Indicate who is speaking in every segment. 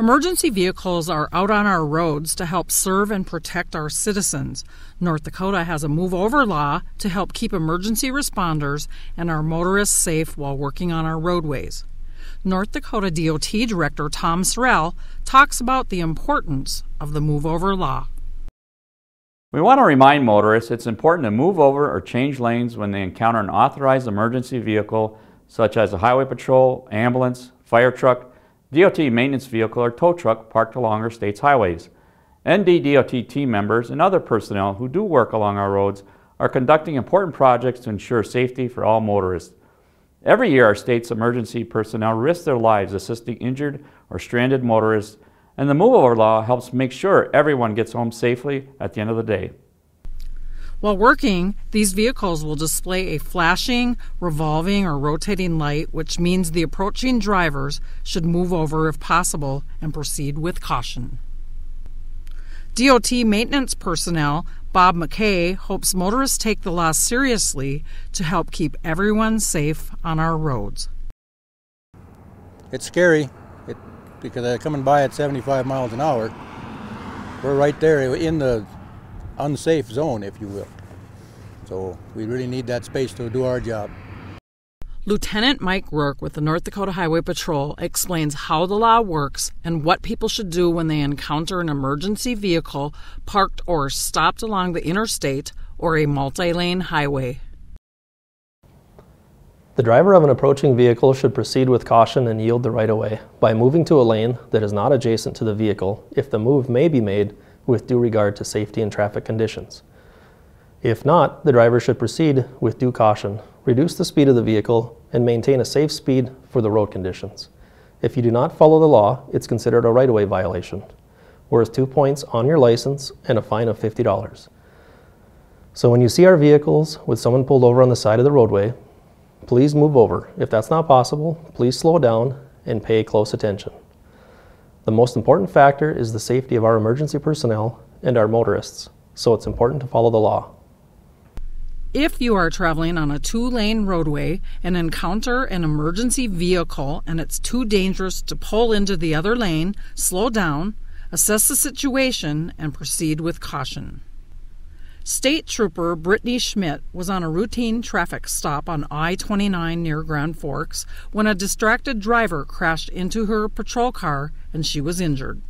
Speaker 1: Emergency vehicles are out on our roads to help serve and protect our citizens. North Dakota has a move over law to help keep emergency responders and our motorists safe while working on our roadways. North Dakota DOT Director Tom Sorel talks about the importance of the move over law.
Speaker 2: We want to remind motorists it's important to move over or change lanes when they encounter an authorized emergency vehicle such as a highway patrol, ambulance, fire truck, DOT maintenance vehicle or tow truck parked along our state's highways. NDDOT team members and other personnel who do work along our roads are conducting important projects to ensure safety for all motorists. Every year, our state's emergency personnel risk their lives assisting injured or stranded motorists, and the move over law helps make sure everyone gets home safely at the end of the day.
Speaker 1: While working, these vehicles will display a flashing, revolving, or rotating light, which means the approaching drivers should move over if possible and proceed with caution. DOT maintenance personnel Bob McKay hopes motorists take the law seriously to help keep everyone safe on our roads.
Speaker 3: It's scary it, because they're coming by at 75 miles an hour. We're right there in the unsafe zone, if you will. So we really need that space to do our job.
Speaker 1: Lieutenant Mike Roark with the North Dakota Highway Patrol explains how the law works and what people should do when they encounter an emergency vehicle parked or stopped along the interstate or a multi lane highway.
Speaker 4: The driver of an approaching vehicle should proceed with caution and yield the right of way by moving to a lane that is not adjacent to the vehicle if the move may be made with due regard to safety and traffic conditions. If not, the driver should proceed with due caution, reduce the speed of the vehicle, and maintain a safe speed for the road conditions. If you do not follow the law, it's considered a right-of-way violation, worth two points on your license and a fine of $50. So when you see our vehicles with someone pulled over on the side of the roadway, please move over. If that's not possible, please slow down and pay close attention. The most important factor is the safety of our emergency personnel and our motorists, so it's important to follow the law.
Speaker 1: If you are traveling on a two lane roadway and encounter an emergency vehicle and it's too dangerous to pull into the other lane, slow down, assess the situation, and proceed with caution. State Trooper Brittany Schmidt was on a routine traffic stop on I 29 near Grand Forks when a distracted driver crashed into her patrol car and she was injured.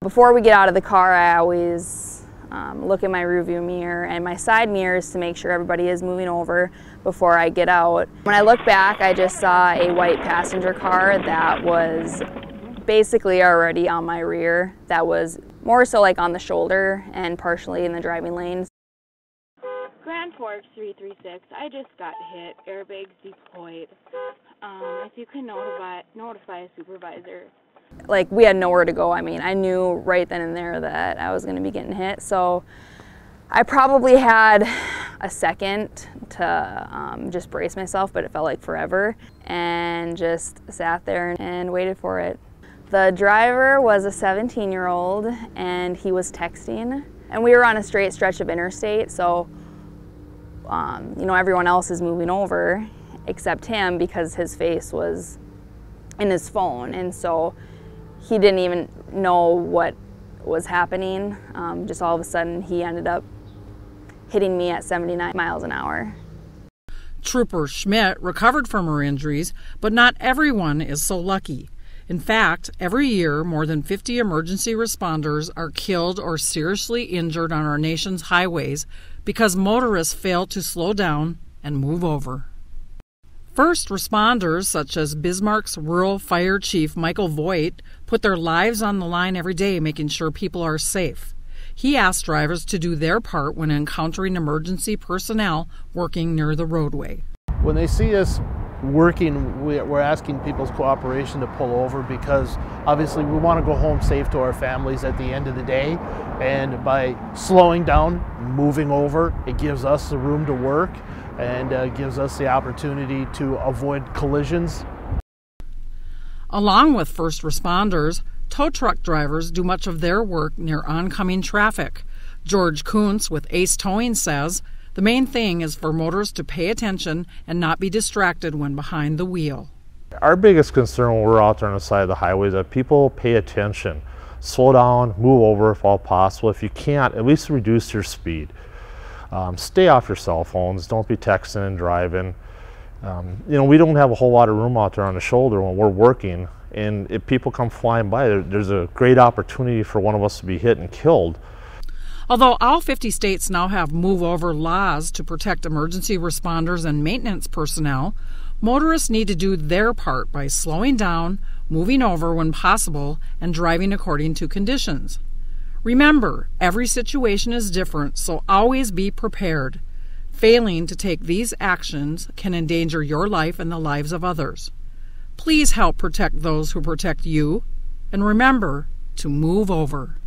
Speaker 5: Before we get out of the car, I always um, look in my rearview mirror and my side mirrors to make sure everybody is moving over before I get out. When I look back, I just saw a white passenger car that was basically already on my rear that was more so like on the shoulder and partially in the driving lane.
Speaker 6: Grand Forks 336, I just got hit, airbags deployed. Um, if you can notify, notify a supervisor.
Speaker 5: Like we had nowhere to go. I mean, I knew right then and there that I was going to be getting hit. So I probably had a second to um, just brace myself, but it felt like forever. And just sat there and waited for it. The driver was a 17 year old and he was texting. And we were on a straight stretch of interstate, so um, you know everyone else is moving over except him because his face was in his phone, and so he didn't even know what was happening. Um, just all of a sudden, he ended up hitting me at 79 miles an hour.
Speaker 1: Trooper Schmidt recovered from her injuries, but not everyone is so lucky. In fact, every year, more than 50 emergency responders are killed or seriously injured on our nation's highways because motorists fail to slow down and move over. First responders, such as Bismarck's Rural Fire Chief Michael Voigt, put their lives on the line every day making sure people are safe. He asked drivers to do their part when encountering emergency personnel working near the roadway.
Speaker 7: When they see us working, we're asking people's cooperation to pull over because obviously we want to go home safe to our families at the end of the day. And by slowing down, moving over, it gives us the room to work and uh, gives us the opportunity to avoid collisions.
Speaker 1: Along with first responders, tow truck drivers do much of their work near oncoming traffic. George Kunz with Ace Towing says the main thing is for motorists to pay attention and not be distracted when behind the wheel.
Speaker 8: Our biggest concern when we're out there on the side of the highway is that people pay attention. Slow down, move over if all possible. If you can't, at least reduce your speed. Um, stay off your cell phones. Don't be texting and driving. Um, you know, we don't have a whole lot of room out there on the shoulder when we're working. And if people come flying by, there, there's a great opportunity for one of us to be hit and killed.
Speaker 1: Although all 50 states now have move over laws to protect emergency responders and maintenance personnel, motorists need to do their part by slowing down, moving over when possible, and driving according to conditions. Remember, every situation is different, so always be prepared. Failing to take these actions can endanger your life and the lives of others. Please help protect those who protect you, and remember to move over.